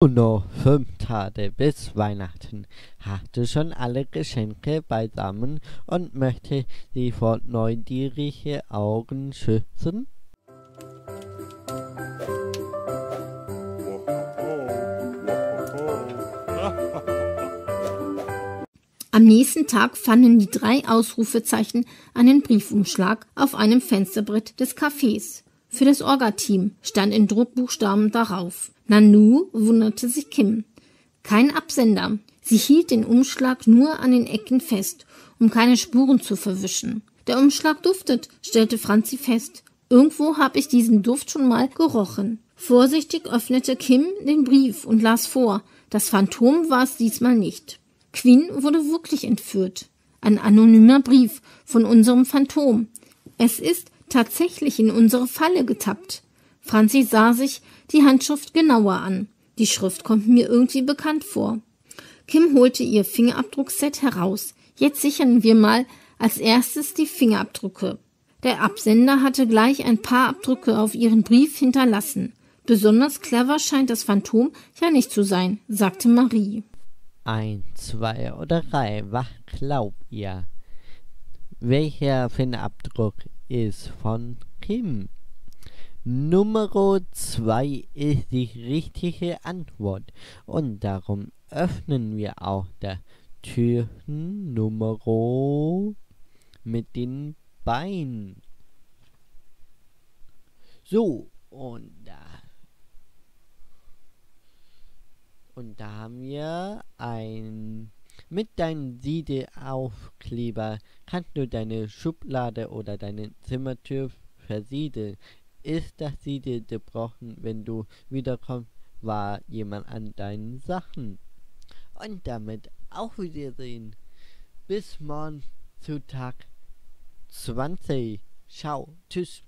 Nur noch fünf Tage bis Weihnachten. Hast du schon alle Geschenke beisammen und möchte sie vor neugierige Augen schützen? Am nächsten Tag fanden die drei Ausrufezeichen einen Briefumschlag auf einem Fensterbrett des Cafés. Für das Orga-Team stand in Druckbuchstaben darauf. Nanu wunderte sich Kim. Kein Absender. Sie hielt den Umschlag nur an den Ecken fest, um keine Spuren zu verwischen. Der Umschlag duftet, stellte Franzi fest. Irgendwo habe ich diesen Duft schon mal gerochen. Vorsichtig öffnete Kim den Brief und las vor. Das Phantom war es diesmal nicht. Quinn wurde wirklich entführt. Ein anonymer Brief von unserem Phantom. Es ist tatsächlich in unsere Falle getappt. Franzi sah sich die Handschrift genauer an. Die Schrift kommt mir irgendwie bekannt vor. Kim holte ihr Fingerabdruckset heraus. Jetzt sichern wir mal als erstes die Fingerabdrücke. Der Absender hatte gleich ein paar Abdrücke auf ihren Brief hinterlassen. Besonders clever scheint das Phantom ja nicht zu sein, sagte Marie. Ein, zwei oder drei, was glaubt ihr? Welcher Fingerabdruck ist von Kim? Nummer zwei ist die richtige Antwort und darum öffnen wir auch der Türen Nummer mit den Beinen. So, und da und da haben wir ein mit deinem Siedeaufkleber kannst du deine Schublade oder deine Zimmertür versiegeln. Ist das Siegel gebrochen, wenn du wiederkommst, war jemand an deinen Sachen. Und damit auch wiedersehen. Bis morgen zu Tag 20. Ciao. Tschüss.